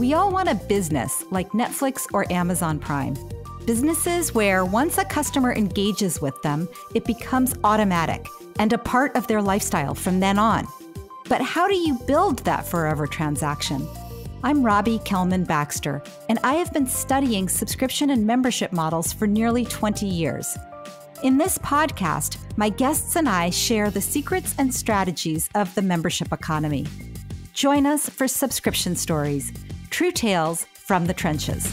We all want a business like Netflix or Amazon Prime. Businesses where once a customer engages with them, it becomes automatic and a part of their lifestyle from then on. But how do you build that forever transaction? I'm Robbie Kellman Baxter, and I have been studying subscription and membership models for nearly 20 years. In this podcast, my guests and I share the secrets and strategies of the membership economy. Join us for subscription stories, true tales from the trenches.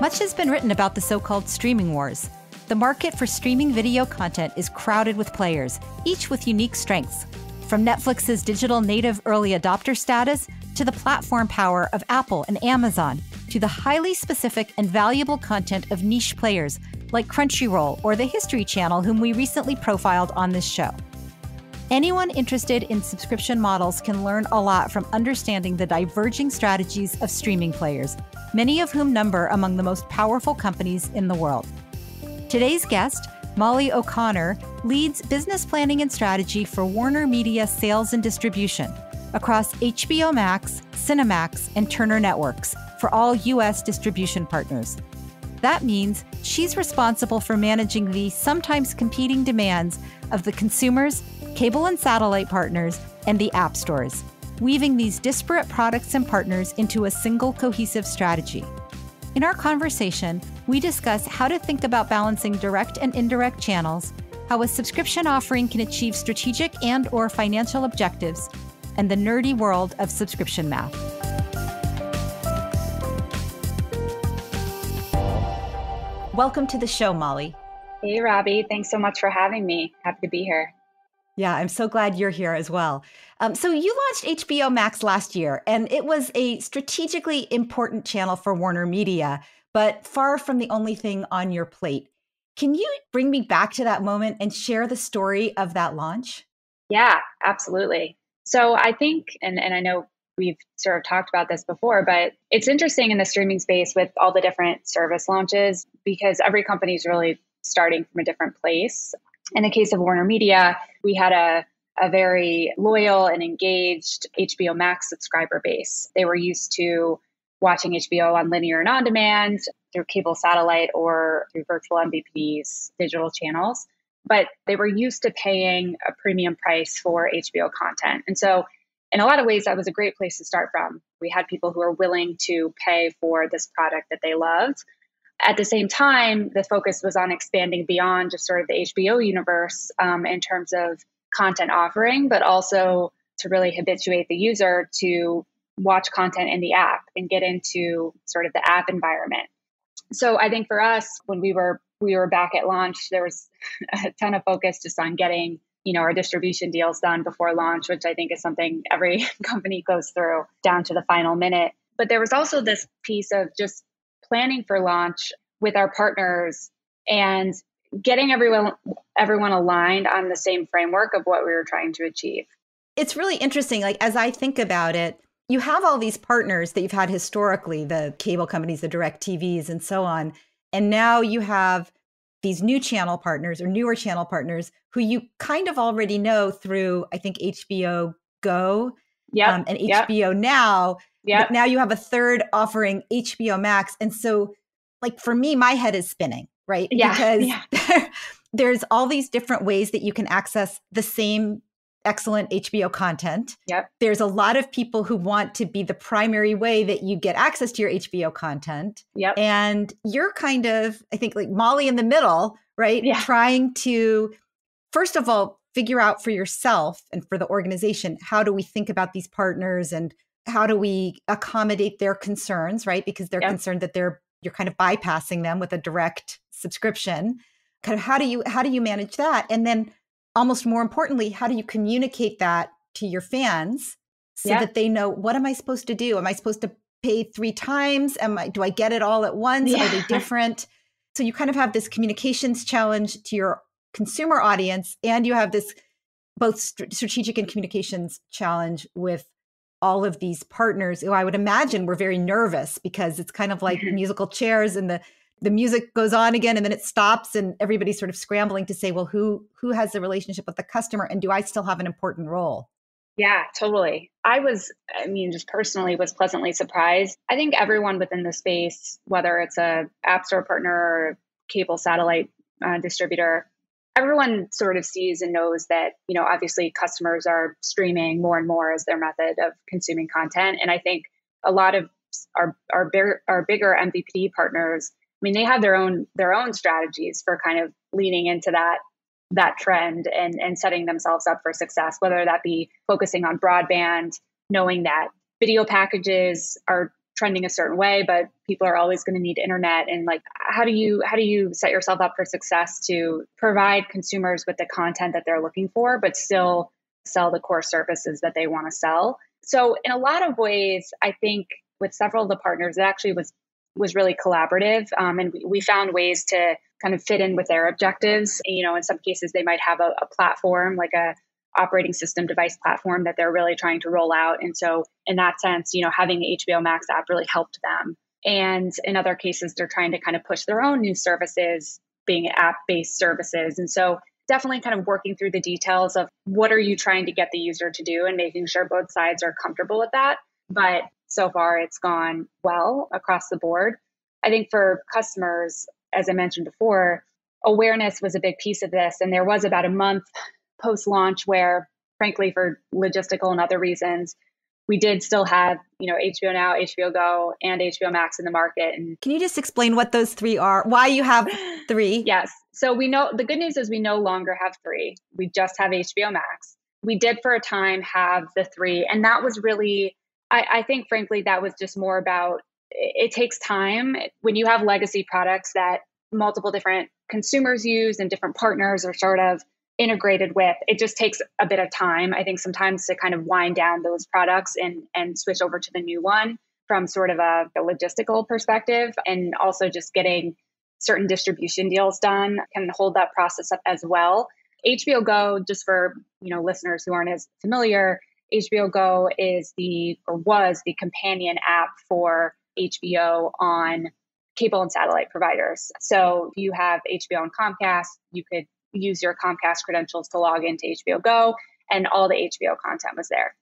Much has been written about the so called streaming wars. The market for streaming video content is crowded with players, each with unique strengths. From Netflix's digital native early adopter status to the platform power of Apple and Amazon to the highly specific and valuable content of niche players like Crunchyroll or the History Channel, whom we recently profiled on this show. Anyone interested in subscription models can learn a lot from understanding the diverging strategies of streaming players, many of whom number among the most powerful companies in the world. Today's guest, Molly O'Connor, leads business planning and strategy for Warner Media Sales and Distribution across HBO Max, Cinemax, and Turner Networks for all U.S. distribution partners. That means she's responsible for managing the sometimes competing demands of the consumers, cable and satellite partners, and the app stores, weaving these disparate products and partners into a single cohesive strategy. In our conversation, we discuss how to think about balancing direct and indirect channels, how a subscription offering can achieve strategic and or financial objectives, and the nerdy world of subscription math. Welcome to the show, Molly. Hey, Robbie. Thanks so much for having me. Happy to be here. Yeah, I'm so glad you're here as well. Um, so, you launched HBO Max last year, and it was a strategically important channel for Warner Media, but far from the only thing on your plate. Can you bring me back to that moment and share the story of that launch? Yeah, absolutely. So, I think, and, and I know we've sort of talked about this before, but it's interesting in the streaming space with all the different service launches because every company is really starting from a different place. In the case of Warner Media, we had a a very loyal and engaged HBO Max subscriber base. They were used to watching HBO on linear and on demand through cable satellite or through virtual MVPDs, digital channels. But they were used to paying a premium price for HBO content. And so in a lot of ways, that was a great place to start from. We had people who were willing to pay for this product that they loved. At the same time, the focus was on expanding beyond just sort of the HBO universe um, in terms of content offering, but also to really habituate the user to watch content in the app and get into sort of the app environment. So I think for us, when we were we were back at launch, there was a ton of focus just on getting you know, our distribution deals done before launch, which I think is something every company goes through down to the final minute. But there was also this piece of just planning for launch with our partners and getting everyone everyone aligned on the same framework of what we were trying to achieve. It's really interesting like as I think about it, you have all these partners that you've had historically, the cable companies, the DirecTVs and so on. And now you have these new channel partners or newer channel partners who you kind of already know through, I think, HBO Go yep. Um, and HBO yep. Now. Yeah. Now you have a third offering HBO Max. And so, like, for me, my head is spinning, right? Yeah. Because yeah. there's all these different ways that you can access the same excellent HBO content. Yep. There's a lot of people who want to be the primary way that you get access to your HBO content. Yep. And you're kind of, I think, like Molly in the middle, right? Yeah. Trying to, first of all, figure out for yourself and for the organization how do we think about these partners and how do we accommodate their concerns, right? Because they're yep. concerned that they're you're kind of bypassing them with a direct subscription. Kind of how do you how do you manage that? And then almost more importantly, how do you communicate that to your fans so yeah. that they know what am I supposed to do? Am I supposed to pay three times? Am I do I get it all at once? Yeah. Are they different? So you kind of have this communications challenge to your consumer audience, and you have this both st- strategic and communications challenge with all of these partners who I would imagine were very nervous because it's kind of like mm-hmm. musical chairs and the the music goes on again and then it stops and everybody's sort of scrambling to say well who who has the relationship with the customer and do i still have an important role Yeah, totally. I was, I mean, just personally was pleasantly surprised. I think everyone within the space, whether it's a app store partner or cable satellite uh, distributor, everyone sort of sees and knows that, you know, obviously customers are streaming more and more as their method of consuming content. And I think a lot of our our bigger our bigger MVPD partners, I mean, they have their own their own strategies for kind of leaning into that that trend and and setting themselves up for success, whether that be focusing on broadband, knowing that video packages are trending a certain way but people are always going to need internet. And like how do you how do you set yourself up for success to provide consumers with the content that they're looking for but still sell the core services that they want to sell? So in a lot of ways i think with several of the partners it actually was was really collaborative um, and we, we, found ways to kind of fit in with their objectives. You know in some cases they might have a, a platform like a operating system device platform that they're really trying to roll out. And so, in that sense, you know, having the HBO Max app really helped them. And in other cases, they're trying to kind of push their own new services, being app based services. And so, definitely kind of working through the details of what are you trying to get the user to do and making sure both sides are comfortable with that. But so far, it's gone well across the board. I think for customers, as I mentioned before, awareness was a big piece of this. And there was about a month post launch where, frankly, for logistical and other reasons, we did still have, you know, HBO Now, HBO Go, and HBO Max in the market. And can you just explain what those three are? Why you have three? yes. So we know the good news is we no longer have three. We just have HBO Max. We did for a time have the three, and that was really, I, I think, frankly, that was just more about it, it takes time when you have legacy products that multiple different consumers use and different partners are sort of integrated with it just takes a bit of time i think sometimes to kind of wind down those products and and switch over to the new one from sort of a, a logistical perspective and also just getting certain distribution deals done can hold that process up as well. Hbo go just for you know listeners who aren't as familiar hbo go is the or was the companion app for hbo on cable and satellite providers. So if you have hbo on comcast you could use your Comcast credentials to log into HBO Go, and all the HBO content was there.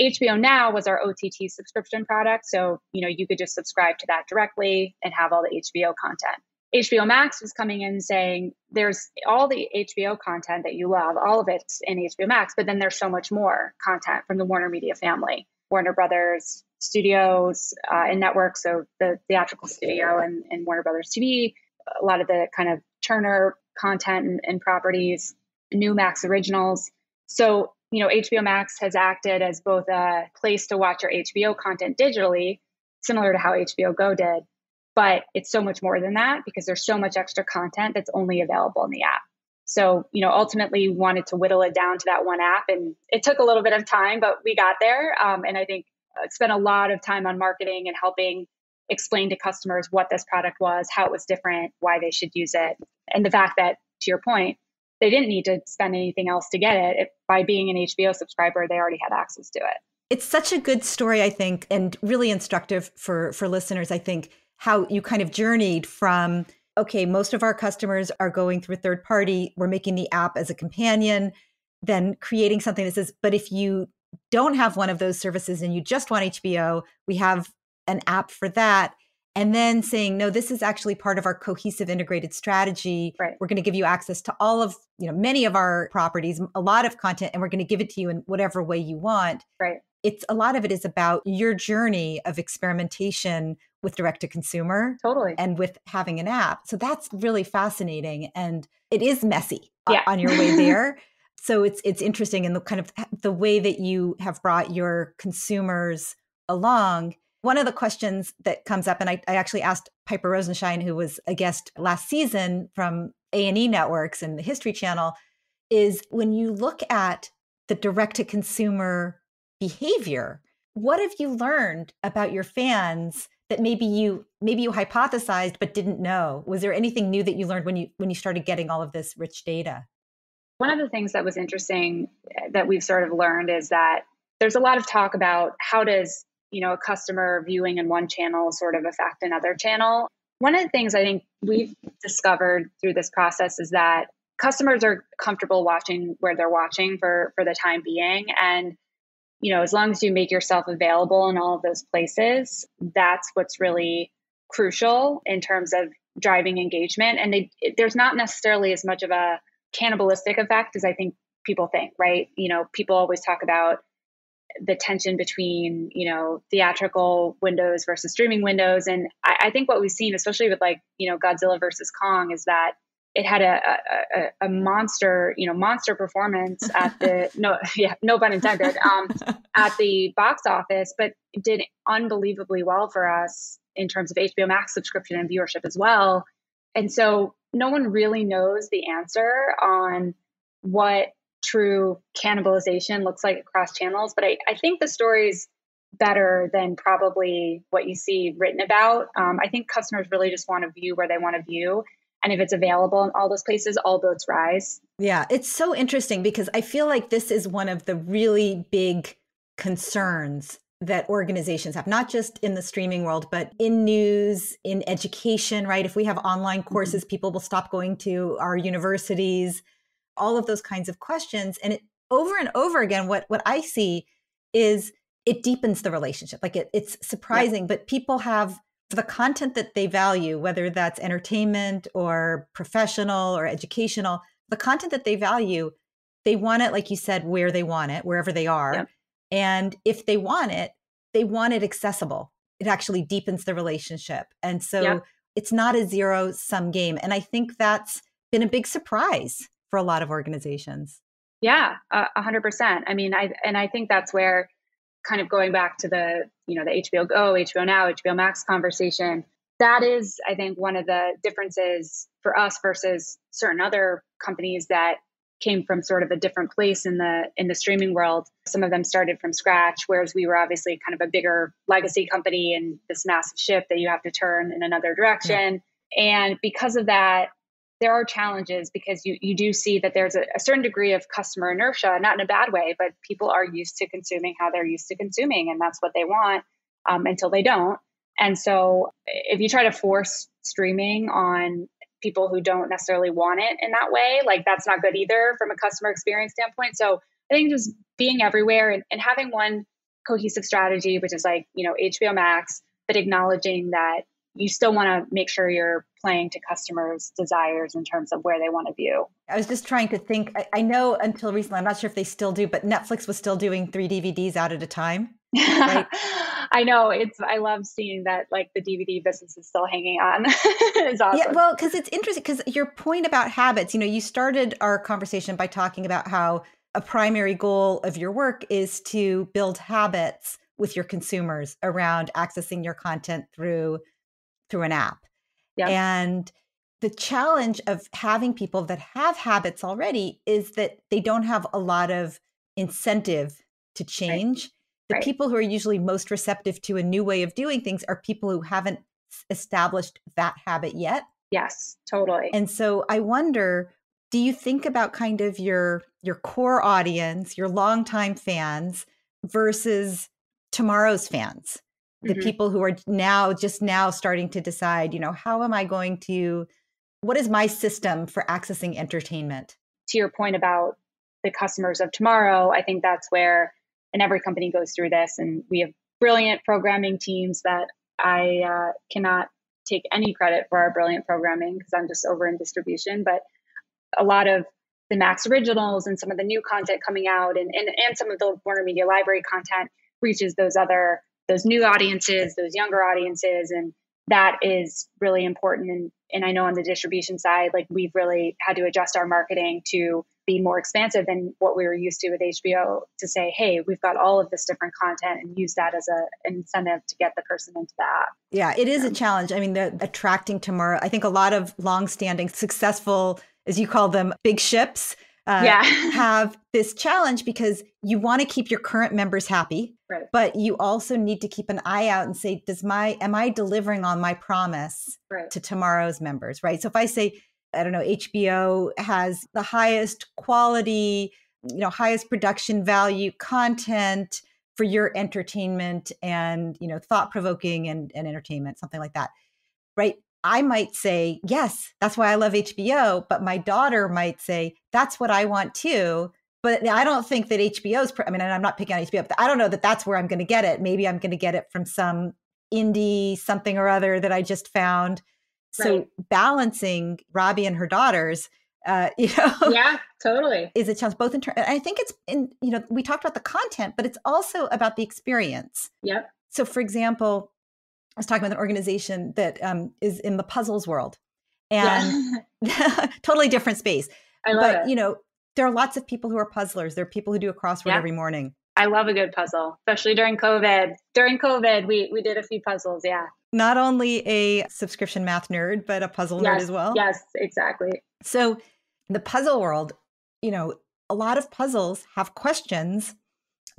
HBO Now was our OTT subscription product. So, you know, you could just subscribe to that directly and have all the HBO content. HBO Max was coming in saying there's all the HBO content that you love, all of it's in HBO Max, but then there's so much more content from the Warner Media family, Warner Brothers studios uh, and networks, so the theatrical studio and, and Warner Brothers TV, a lot of the kind of Turner content and, and properties, new Max originals. So, you know, HBO Max has acted as both a place to watch your HBO content digitally, similar to how HBO Go did, but it's so much more than that because there's so much extra content that's only available in the app. So, you know, ultimately wanted to whittle it down to that one app. And it took a little bit of time, but we got there. Um, and I think uh, spent a lot of time on marketing and helping explain to customers what this product was, how it was different, why they should use it. And the fact that, to your point, they didn't need to spend anything else to get it. by being an HBO subscriber, they already had access to it. It's such a good story, I think, and really instructive for for listeners. I think how you kind of journeyed from okay, most of our customers are going through a third party. We're making the app as a companion, then creating something that says, but if you don't have one of those services and you just want HBO, we have an app for that and then saying no this is actually part of our cohesive integrated strategy. Right. we're going to give you access to all of you know many of our properties a lot of content and we're going to give it to you in whatever way you want. Right. It's a lot of it is about your journey of experimentation with direct to consumer totally. and with having an app. So that's really fascinating and it is messy uh, yeah. on your way there. So it's it's interesting in the kind of the way that you have brought your consumers along one of the questions that comes up, and I, I actually asked Piper Rosenshine, who was a guest last season from A&E Networks and the History Channel, is when you look at the direct to consumer behavior, what have you learned about your fans that maybe you maybe you hypothesized but didn't know? Was there anything new that you learned when you when you started getting all of this rich data? One of the things that was interesting that we've sort of learned is that there's a lot of talk about how does you know a customer viewing in one channel sort of affect another channel one of the things i think we've discovered through this process is that customers are comfortable watching where they're watching for for the time being and you know, as long as you make yourself available in all of those places, that's what's really crucial in terms of driving engagement. And they, there's not necessarily as much of a cannibalistic effect as I think people think, right? You know, people always talk about the tension between, you know, theatrical windows versus streaming windows. And I, I think what we've seen, especially with like, you know, Godzilla versus Kong, is that it had a, a, a, monster, you know, monster performance at the no, yeah, no pun intended, um, at the box office, but did unbelievably well for us in terms of HBO Max subscription and viewership as well. And so no one really knows the answer on what true cannibalization looks like across channels. But I, I think the story's better than probably what you see written about. Um, I think customers really just want to view where they want to view. And if it's available in all those places, all boats rise. Yeah, it's so interesting because I feel like this is one of the really big concerns that organizations have, not just in the streaming world, but in news, in education, right? If we have online mm-hmm. courses, people will stop going to our universities, all of those kinds of questions. And it over and over again, what what I see is it deepens the relationship. Like it, it's surprising, yeah. but people have the content that they value, whether that's entertainment or professional or educational, the content that they value, they want it, like you said, where they want it, wherever they are. Yeah and if they want it, they want it accessible. It actually deepens the relationship. And so yeah. it's not a zero sum game. And I think that's been a big surprise for a lot of organizations. Yeah, a hundred percent. I mean, I, and I think that's where kind of going back to the, you know, the HBO Go, HBO Now, HBO Max conversation, that is, I think, one of the differences for us versus certain other companies that came from sort of a different place in the in the streaming world. Some of them started from scratch, whereas we were obviously kind of a bigger legacy company and this massive ship that you have to turn in another direction. Yeah. And because of that, there are challenges because you you do see that there's a, a certain degree of customer inertia, not in a bad way, but people are used to consuming how they're used to consuming, and that's what they want um, until they don't. And so, if you try to force streaming on people who don't necessarily want it in that way. Like that's not good either from a customer experience standpoint. So I think just being everywhere and, and having one cohesive strategy, which is like, you know, HBO Max, but acknowledging that you still want to make sure you're playing to customers' desires in terms of where they want to view. I was just trying to think. I, I, know until recently, I'm not sure if they still do, but Netflix was still doing three DVDs out at a time. Right? I know it's. I love seeing that like the DVD business is still hanging on. it's awesome. Yeah, well, because it's interesting. Because your point about habits, you know, you started our conversation by talking about how a primary goal of your work is to build habits with your consumers around accessing your content through through an app. Yeah. And the challenge of having people that have habits already is that they don't have a lot of incentive to change. Right. The right. people who are usually most receptive to a new way of doing things are people who haven't established that habit yet. Yes, totally. And so I wonder do you think about kind of your your core audience, your longtime fans versus tomorrow's fans? The mm-hmm. people who are now just now starting to decide, you know, how am I going to, what is my system for accessing entertainment? To your point about the customers of tomorrow, I think that's where, and every company goes through this, and we have brilliant programming teams that I uh, cannot take any credit for our brilliant programming because I'm just over in distribution, but a lot of the Max originals and some of the new content coming out and, and, and some of the Warner Media Library content reaches those other those new audiences, those younger audiences, and that is really important. And, and I know on the distribution side, like we've really had to adjust our marketing to be more expansive than what we were used to with HBO to say, hey, we've got all of this different content and use that as a, an incentive to get the person into the app. Yeah, it is a challenge. I mean, the attracting tomorrow, I think a lot of longstanding, successful, as you call them, big ships uh, yeah. have this challenge because you want to keep your current members happy, right. but you also need to keep an eye out and say, does my am I delivering on my promise right. to tomorrow's members? Right. So if I say, I don't know, HBO has the highest quality, you know, highest production value content for your entertainment and you know thought provoking and, and entertainment, something like that. Right. I might say, yes, that's why I love HBO. But my daughter might say, that's what I want too. But I don't think that HBO's. I mean, I'm not picking on HBO, but I don't know that that's where I'm going to get it. Maybe I'm going to get it from some indie something or other that I just found. So right. balancing Robbie and her daughters, uh, you know, yeah, totally, is a challenge. Both in terms, I think it's in. You know, we talked about the content, but it's also about the experience. Yep. So, for example, I was talking with an organization that um, is in the puzzles world, and yeah. totally different space. I love but it. you know, there are lots of people who are puzzlers. There are people who do a crossword yeah. every morning. I love a good puzzle, especially during COVID. During COVID, we we did a few puzzles. Yeah. Not only a subscription math nerd, but a puzzle yes, nerd as well. Yes, exactly. So, the puzzle world, you know, a lot of puzzles have questions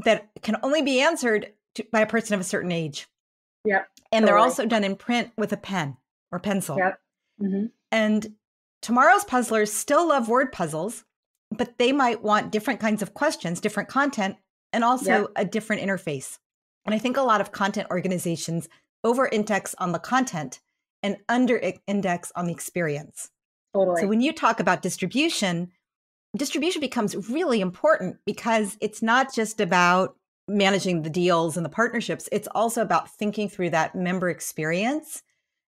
that can only be answered to, by a person of a certain age. Yep. And totally. they're also done in print with a pen or pencil. Yep. Mm-hmm. And tomorrow's puzzlers still love word puzzles, but they might want different kinds of questions, different content, and also yep. a different interface. And I think a lot of content organizations over index on the content and under index on the experience. Totally. So when you talk about distribution, distribution becomes really important because it's not just about managing the deals and the partnerships, it's also about thinking through that member experience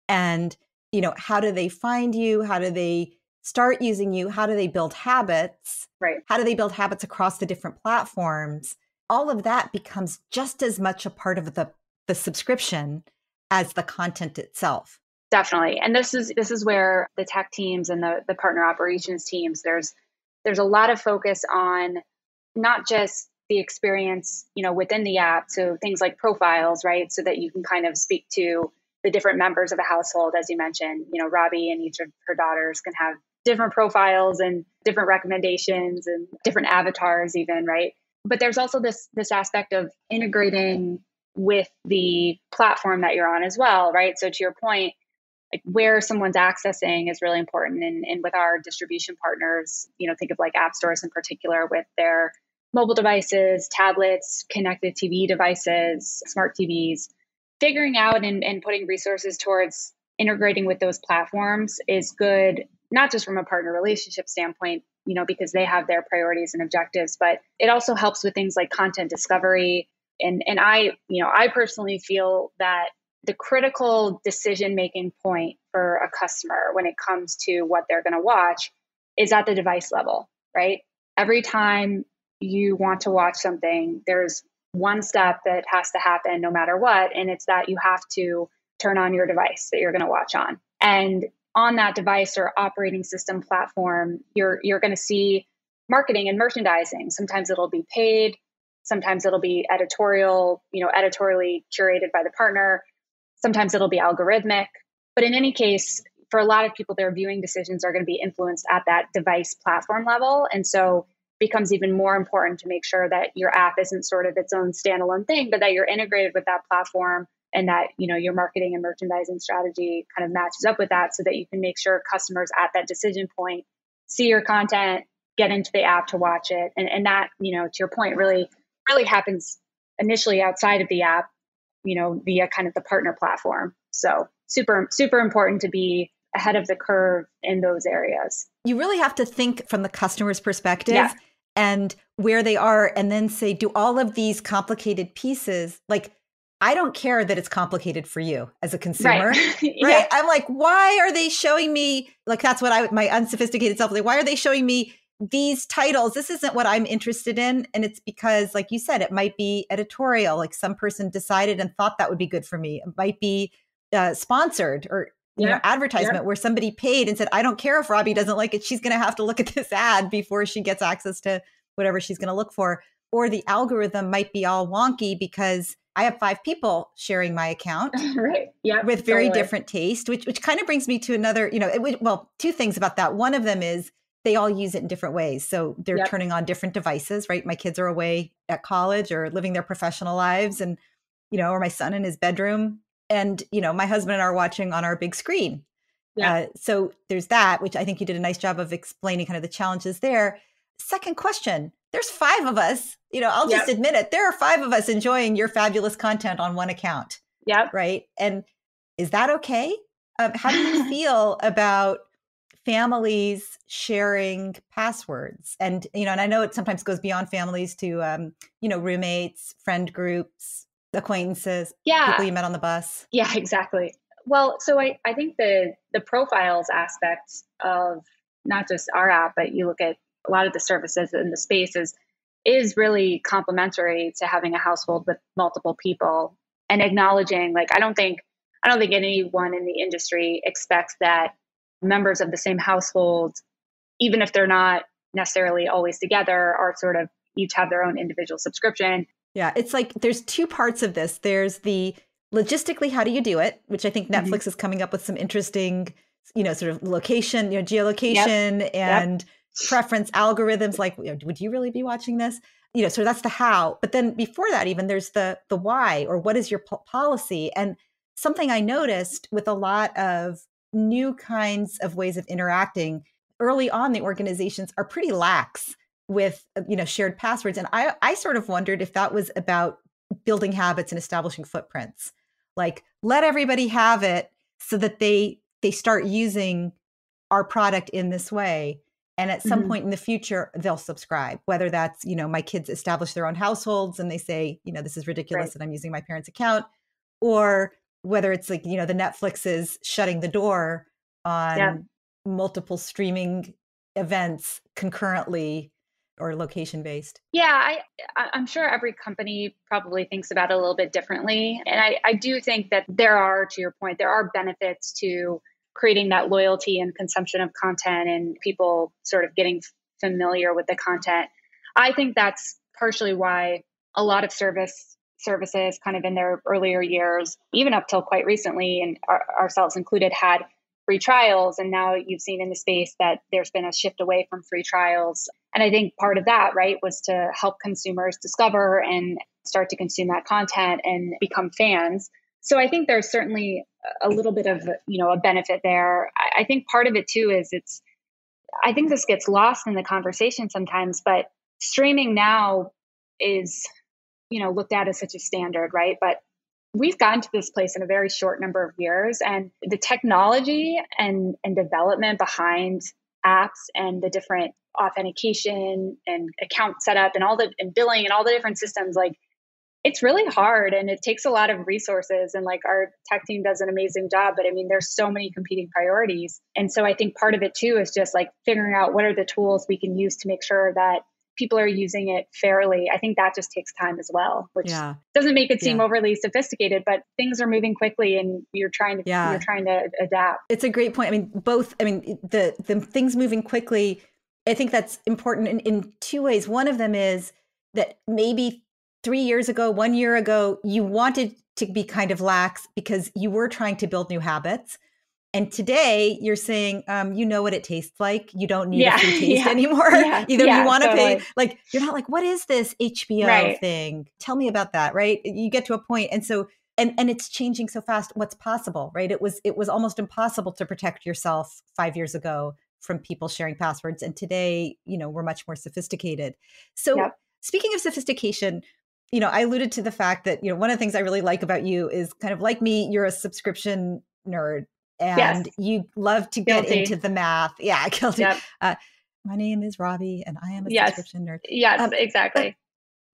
and you know, how do they find you? How do they start using you? How do they build habits? Right. How do they build habits across the different platforms? All of that becomes just as much a part of the, the subscription as the content itself. Definitely. And this is this is where the tech teams and the, the partner operations teams, there's there's a lot of focus on not just the experience, you know, within the app. So things like profiles, right? So that you can kind of speak to the different members of a household, as you mentioned, you know, Robbie and each of her daughters can have different profiles and different recommendations and different avatars even, right? But there's also this this aspect of integrating with the platform that you're on as well, right? So to your point, like where someone's accessing is really important. And, and with our distribution partners, you know, think of like app stores in particular with their mobile devices, tablets, connected TV devices, smart TVs figuring out and, and putting resources towards integrating with those platforms is good not just from a partner relationship standpoint you know because they have their priorities and objectives but it also helps with things like content discovery and and i you know i personally feel that the critical decision making point for a customer when it comes to what they're going to watch is at the device level right every time you want to watch something there's one step that has to happen no matter what. And it's that you have to turn on your device that you're going to watch on. And on that device or operating system platform, you're you're going to see marketing and merchandising. Sometimes it'll be paid, sometimes it'll be editorial, you know, editorially curated by the partner. Sometimes it'll be algorithmic. But in any case, for a lot of people, their viewing decisions are going to be influenced at that device platform level. And so it becomes even more important to make sure that your app isn't sort of its own standalone thing, but that you're integrated with that platform and that you know your marketing and merchandising strategy kind of matches up with that so that you can make sure customers at that decision point see your content get into the app to watch it. And, and that you know to your point really really happens initially outside of the app you know via kind of the partner platform. So super super important to be ahead of the curve in those areas. You really have to think from the customer's perspective yeah. and where they are and then say do all of these complicated pieces like I don't care that it's complicated for you as a consumer, right? right? Yeah. I'm like, why are they showing me like that's what I my unsophisticated self like? Why are they showing me these titles? This isn't what I'm interested in, and it's because, like you said, it might be editorial. Like some person decided and thought that would be good for me. It might be uh, sponsored or you yeah. know advertisement yeah. where somebody paid and said i don't care if robbie doesn't like it she's going to have to look at this ad before she gets access to whatever she's going to look for or the algorithm might be all wonky because i have five people sharing my account right yeah with very totally. different taste which which kind of brings me to another you know it, well two things about that one of them is they all use it in different ways so they're yep. turning on different devices right my kids are away at college or living their professional lives and you know or my son in his bedroom and you know my husband and I are watching on our big screen yeah. Uh, so there's that which i think you did a nice job of explaining kind of the challenges there second question there's five of us you know i'll just yep. admit it there are five of us enjoying your fabulous content on one account yeah right? And is that okay? Um, how do you feel about families sharing passwords? And you know and i know it sometimes goes beyond families to um, you know roommates friend groups acquaintances yeah. people you met on the bus. Yeah exactly. Well so i i think the the profiles aspect of not just our app but you look at a lot of the services in the spaces is is really complementary to having a household with multiple people and acknowledging like i don't think i don't think anyone in the industry expects that members of the same household, even if they're not necessarily always together, are sort of each have their own individual subscription. Yeah, it's like there's two parts of this. There's the logistically, how do you do it? Which I think mm-hmm. Netflix mm-hmm. is coming up with some interesting, you know, sort of location, you know, geolocation yep. and yep. Preference algorithms. Like, would you really be watching this? You know, so that's the how. But then before that, even there's the the why or what is your po- policy? And something I noticed with a lot of new kinds of ways of interacting early on the organizations are pretty lax with uh, you know shared passwords and i i sort of wondered if that was about building habits and establishing footprints like let everybody have it so that they they start using our product in this way and at some mm-hmm. point in the future they'll subscribe whether that's you know my kids establish their own households and they say you know this is ridiculous right. and i'm using my parents account or whether it's like you know the netflix is shutting the door on yeah. multiple streaming events concurrently or location based yeah I, i'm sure every company probably thinks about it a little bit differently and I, I do think that there are to your point there are benefits to creating that loyalty and consumption of content and people sort of getting familiar with the content i think that's partially why a lot of service services kind of in their earlier years, even up till quite recently, and our, ourselves included, had free trials. And now you've seen in the space that there's been a shift away from free trials. And I think part of that, right, was to help consumers discover and start to consume that content and become fans. So I think there's certainly a little bit of, you know, a benefit there. I, I think part of it too is it's, I think this gets lost in the conversation sometimes, but streaming now is you know looked at as such a standard right but we've gotten to this place in a very short number of years and the technology and and development behind apps and the different authentication and account setup and all the and billing and all the different systems like it's really hard and it takes a lot of resources and like our tech team does an amazing job but i mean there's so many competing priorities and so i think part of it too is just like figuring out what are the tools we can use to make sure that people are using it fairly, I think that just takes time as well, which yeah. doesn't make it seem yeah. overly sophisticated, but things are moving quickly and you're trying to yeah. you're trying to adapt. It's a great point. I mean, both I mean, the the things moving quickly, I think that's important in, in two ways. One of them is that maybe three years ago, one year ago, you wanted to be kind of lax because you were trying to build new habits. And today you're saying, um, you know what it tastes like. You don't need yeah, a free taste yeah, anymore. Yeah, Either you want to totally. pay, like you're not like, what is this HBO right. thing? Tell me about that, right? You get to a point, and so and and it's changing so fast. What's possible, right? It was it was almost impossible to protect yourself five years ago from people sharing passwords, and today, you know, we're much more sophisticated. So yep. speaking of sophistication, you know, I alluded to the fact that you know one of the things I really like about you is kind of like me, you're a subscription nerd and yes. you love to get guilty. into the math. Yeah, guilty. Yep. Uh, my name is Robbie, and I am a yes. subscription nerd. Yes, um, exactly.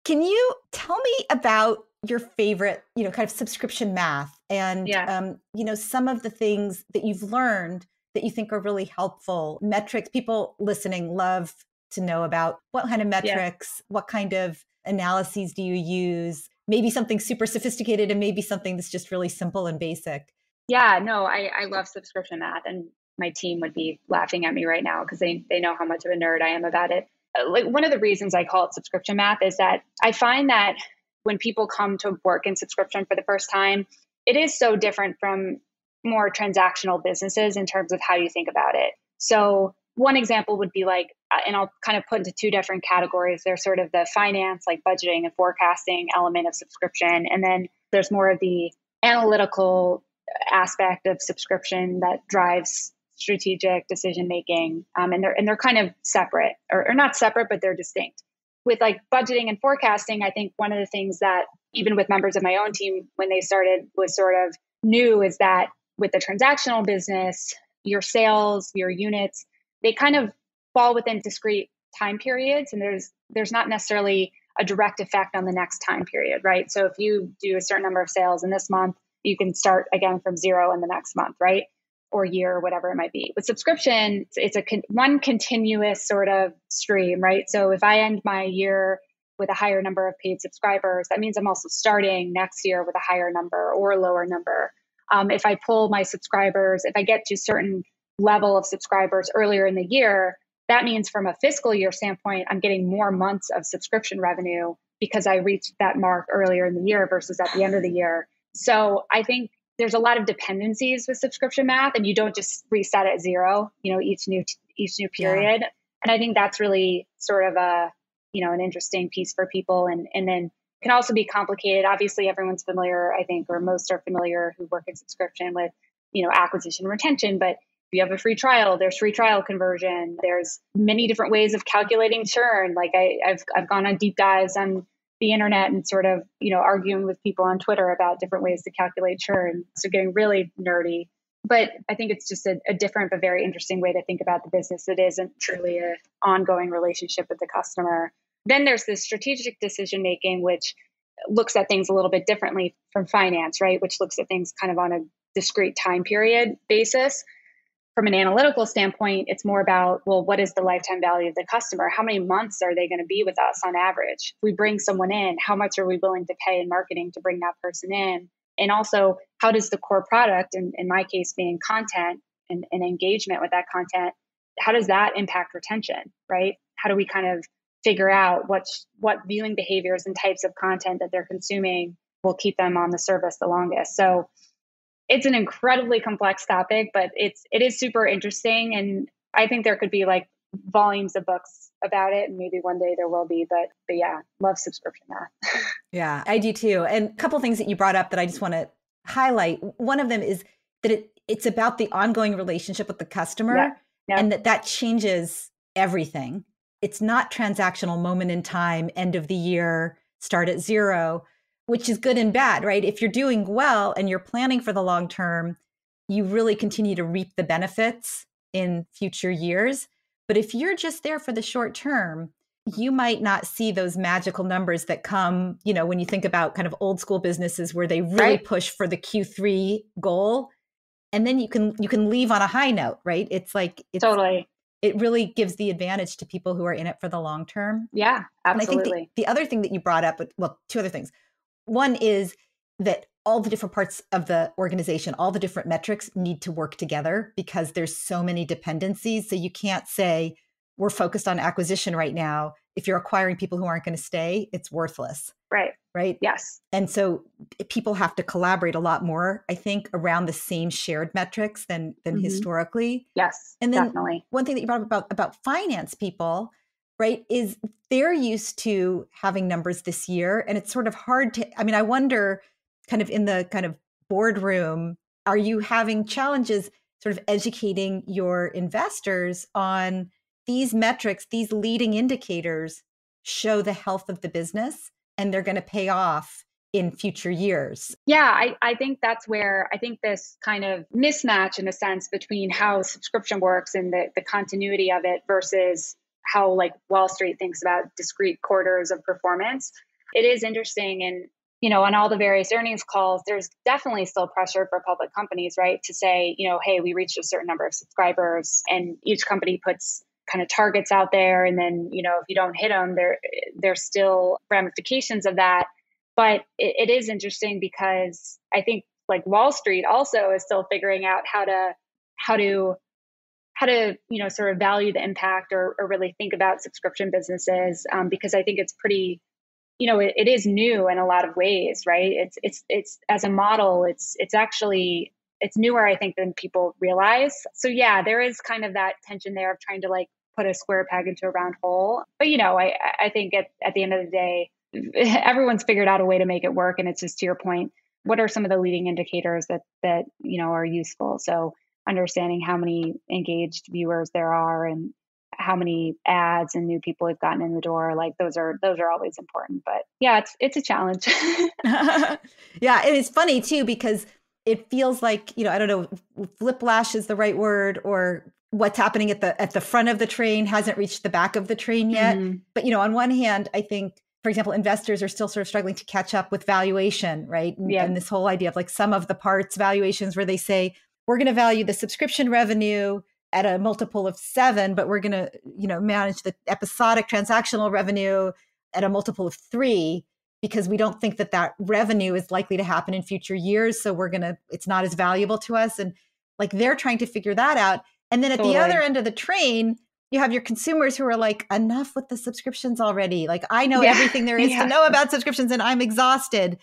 Can you tell me about your favorite, you know, kind of subscription math, and yeah. um, you know, some of the things that you've learned that you think are really helpful metrics? People listening love to know about what kind of metrics, yeah. what kind of analyses do you use? Maybe something super sophisticated, and maybe something that's just really simple and basic. Yeah, no, I, I love subscription math, and my team would be laughing at me right now because they, they know how much of a nerd I am about it. Uh, like one of the reasons I call it subscription math is that I find that when people come to work in subscription for the first time, it is so different from more transactional businesses in terms of how you think about it. So one example would be like, and I'll kind of put into two different categories. There's sort of the finance, like budgeting and forecasting element of subscription, and then there's more of the analytical aspect of subscription that drives strategic decision making um, and they're and they're kind of separate or, or not separate but they're distinct with like budgeting and forecasting i think one of the things that even with members of my own team when they started was sort of new is that with the transactional business your sales, your units, they kind of fall within discrete time periods and there's there's not necessarily a direct effect on the next time period, right? So if you do a certain number of sales in this month, you can start again from zero in the next month, right? Or year, or whatever it might be. With subscription, it's a con- one continuous sort of stream, right? So if I end my year with a higher number of paid subscribers, that means I'm also starting next year with a higher number or a lower number. Um, if I pull my subscribers, if I get to certain level of subscribers earlier in the year, that means from a fiscal year standpoint, I'm getting more months of subscription revenue because I reached that mark earlier in the year versus at the end of the year. So I think there's a lot of dependencies with subscription math and you don't just reset at zero, you know, each new each new period. Yeah. And I think that's really sort of a, you know, an interesting piece for people and and then can also be complicated. Obviously everyone's familiar, I think, or most are familiar who work in subscription with, you know, acquisition retention, but you have a free trial, there's free trial conversion. There's many different ways of calculating churn. Like I, have I've gone on deep dives on the internet and sort of, you know, arguing with people on Twitter about different ways to calculate churn. So getting really nerdy. But I think it's just a, a different but very interesting way to think about the business. It isn't truly an ongoing relationship with the customer. Then there's this strategic decision making, which looks at things a little bit differently from finance, right? Which looks at things kind of on a discrete time period basis from an analytical standpoint, it's more about, well, what is the lifetime value of the customer? How many months are they going to be with us on average? If we bring someone in, how much are we willing to pay in marketing to bring that person in? And also, how does the core product, and in my case being content and, and engagement with that content, how does that impact retention, right? How do we kind of figure out what what viewing behaviors and types of content that they're consuming will keep them on the service the longest? So it's an incredibly complex topic, but it's it is super interesting, and I think there could be like volumes of books about it, and maybe one day there will be. But but yeah, love subscription math. yeah, I do too. And a couple things that you brought up that I just want to highlight. One of them is that it it's about the ongoing relationship with the customer, yeah. Yeah. and that that changes everything. It's not transactional moment in time, end of the year, start at zero which is good and bad, right? If you're doing well and you're planning for the long term, you really continue to reap the benefits in future years. But if you're just there for the short term, you might not see those magical numbers that come, you know, when you think about kind of old school businesses where they really right. push for the Q3 goal and then you can you can leave on a high note, right? It's like it's Totally. It really gives the advantage to people who are in it for the long term. Yeah, absolutely. And I think the, the other thing that you brought up, well, two other things. One is that all the different parts of the organization, all the different metrics need to work together because there's so many dependencies. So you can't say we're focused on acquisition right now. If you're acquiring people who aren't going to stay, it's worthless. Right. Right. Yes. And so people have to collaborate a lot more, I think, around the same shared metrics than than mm-hmm. historically. Yes. And then definitely. one thing that you brought up about about finance people right is they're used to having numbers this year and it's sort of hard to i mean i wonder kind of in the kind of boardroom are you having challenges sort of educating your investors on these metrics these leading indicators show the health of the business and they're going to pay off in future years. Yeah, I, I think that's where I think this kind of mismatch in a sense between how subscription works and the, the continuity of it versus how like Wall Street thinks about discrete quarters of performance. It is interesting and you know, on all the various earnings calls, there's definitely still pressure for public companies, right? To say, you know, hey, we reached a certain number of subscribers, and each company puts kind of targets out there, and then, you know, if you don't hit them, there there's still ramifications of that. But it, it is interesting because I think like Wall Street also is still figuring out how to how to how to you know sort of value the impact or, or really think about subscription businesses um, because i think it's pretty you know it, it is new in a lot of ways right? It's it's it's as a model it's it's actually it's newer i think than people realize. So yeah there is kind of that tension there of trying to like put a square peg into a round hole. But you know i i think at, at the end of the day everyone's figured out a way to make it work. And it's just to your point what are some of the leading indicators that that you know are useful? So understanding how many engaged viewers there are and how many adds and new people have gotten in the door like those are those are always important but yeah it's it's a challenge yeah and it's funny too because it feels like, you know, I don't know, whiplash is the right word or what's happening at the at the front of the train hasn't reached the back of the train yet. Mm-hmm. But you know, on one hand, I think for example, investors are still sort of struggling to catch up with valuation, right? Yeah. and this whole idea of like sum of the parts valuations where they say we're going to value the subscription revenue at a multiple of 7, but we're going to, you know, manage the episodic transactional revenue at a multiple of 3 because we don't think that that revenue is likely to happen in future years so we're going to it's not as valuable to us and like they're trying to figure that out and then at totally. the other end of the train you have your consumers who are like enough with the subscriptions already like i know yeah. everything there is yeah. to know about subscriptions and i'm exhausted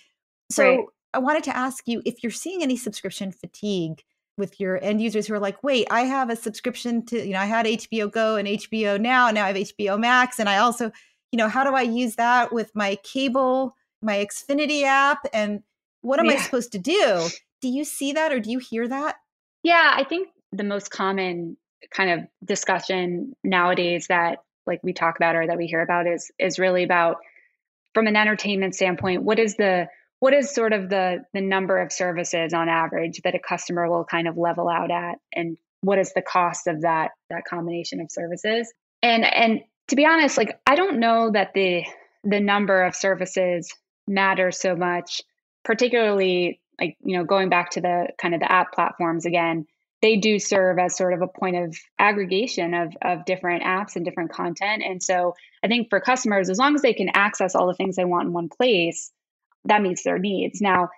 so right. i wanted to ask you if you're seeing any subscription fatigue with your end users who are like wait i have a subscription to you know i had hbo go and hbo now and now i have hbo max and i also you know, how do I use that with my cable, my Xfinity app? And what am yeah. I supposed to do? Do you see that or do you hear that? Yeah, I think the most common kind of discussion nowadays that like we talk about or that we hear about is is really about from an entertainment standpoint, what is the what is sort of the the number of services on average that a customer will kind of level out at and what is the cost of that that combination of services and and to be honest, like I don't know that the the number of services matters so much, particularly like, you know, going back to the kind of the app platforms again, they do serve as sort of a point of aggregation of of different apps and different content. And so I think for customers, as long as they can access all the things they want in one place, that meets their needs. Now,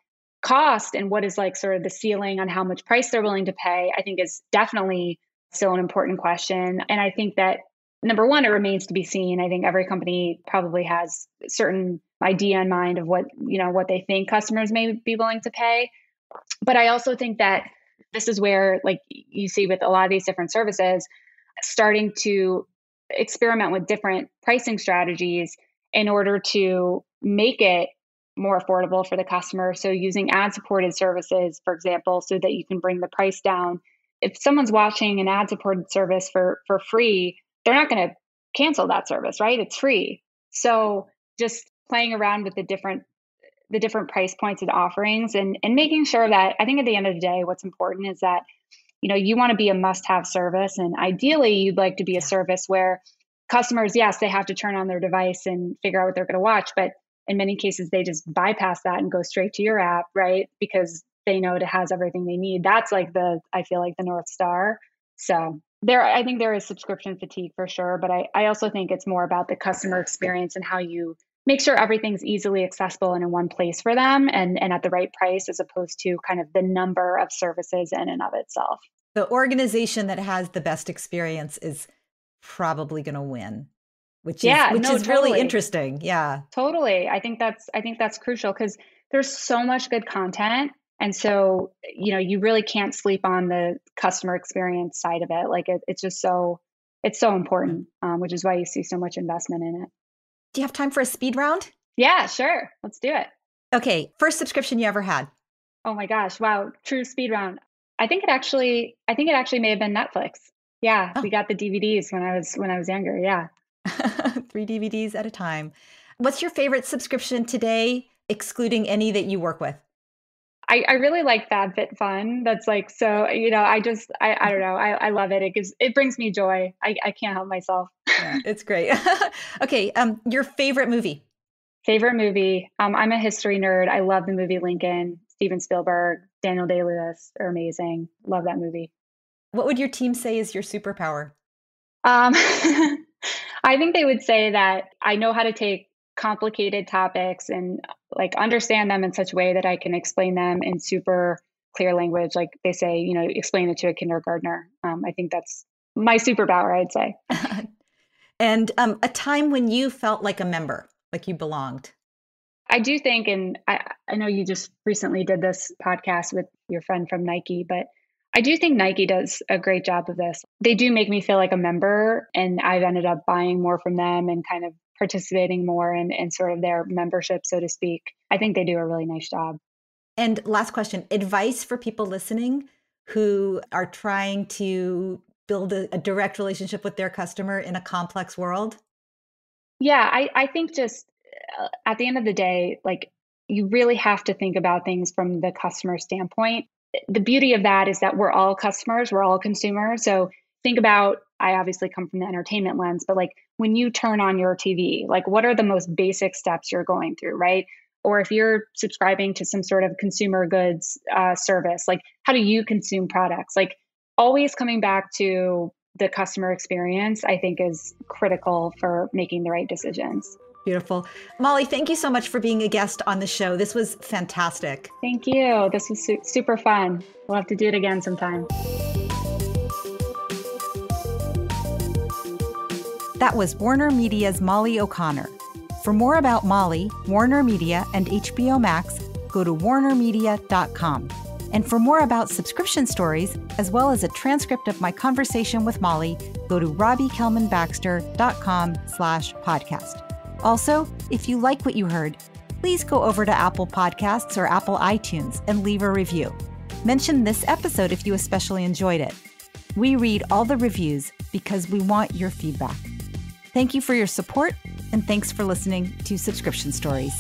cost and what is like sort of the ceiling on how much price they're willing to pay, I think is definitely still an important question. And I think that number one, it remains to be seen. I think every company probably has a certain idea in mind of what, you know, what they think customers may be willing to pay. But I also think that this is where, like you see with a lot of these different services, starting to experiment with different pricing strategies in order to make it more affordable for the customer. So using ad supported services, for example, so that you can bring the price down. If someone's watching an ad supported service for for free, they're not going to cancel that service, right? It's free. So just playing around with the different the different price points and offerings and and making sure that I think at the end of the day what's important is that you know you want to be a must have service and ideally you'd like to be a service where customers yes they have to turn on their device and figure out what they're going to watch but in many cases they just bypass that and go straight to your app right? Because they know it has everything they need. That's like the i feel like the north star. So there i think there is subscription fatigue for sure but I, I also think it's more about the customer experience and how you make sure everything's easily accessible and in one place for them and, and at the right price as opposed to kind of the number of services in and of itself. The organization that has the best experience is probably going to win which yeah, is which no, is totally. really interesting yeah totally i think that's i think that's crucial because there's so much good content and so, you know, you really can't sleep on the customer experience side of it. Like it, it's just so, it's so important, um, which is why you see so much investment in it. Do you have time for a speed round? Yeah, sure. Let's do it. Okay. First subscription you ever had? Oh my gosh. Wow. True speed round. I think it actually, I think it actually may have been Netflix. Yeah. Oh. We got the DVDs when I was, when I was younger. Yeah. Three DVDs at a time. What's your favorite subscription today, excluding any that you work with? I, I really like FabFitFun. That's like so you know I just I, I don't know I, I love it. It gives it brings me joy. I, I can't help myself. yeah, it's great. okay, um, your favorite movie? Favorite movie? Um, I'm a history nerd. I love the movie Lincoln. Steven Spielberg, Daniel Day Lewis are amazing. Love that movie. What would your team say is your superpower? Um, I think they would say that I know how to take complicated topics and like understand them in such a way that I can explain them in super clear language. Like they say, you know, explain it to a kindergartner. Um, I think that's my superpower, I'd say. and um, a time when you felt like a member, like you belonged. I do think, and I, I know you just recently did this podcast with your friend from Nike, but I do think Nike does a great job of this. They do make me feel like a member, and I've ended up buying more from them and kind of participating more in, in sort of their membership, so to speak. I think they do a really nice job. And last question advice for people listening who are trying to build a, a direct relationship with their customer in a complex world? Yeah, I, I think just uh, at the end of the day, like you really have to think about things from the customer standpoint. The beauty of that is that we're all customers, we're all consumers. So think about I obviously come from the entertainment lens, but like when you turn on your TV, like what are the most basic steps you're going through, right? Or if you're subscribing to some sort of consumer goods uh, service, like how do you consume products? Like always coming back to the customer experience, I think is critical for making the right decisions. Beautiful. Molly, thank you so much for being a guest on the show. This was fantastic. Thank you. This was su- super fun. We'll have to do it again sometime. That was Warner Media's Molly O'Connor. For more about Molly, Warner Media, and HBO Max, go to warnermedia.com. And for more about subscription stories, as well as a transcript of my conversation with Molly, go to robbiekellmanbaxter.com slash podcast. Also, if you like what you heard, please go over to Apple Podcasts or Apple iTunes and leave a review. Mention this episode if you especially enjoyed it. We read all the reviews because we want your feedback. Thank you for your support, and thanks for listening to Subscription Stories.